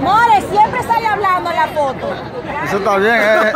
More, siempre sale hablando en la foto. Eso está bien, eh.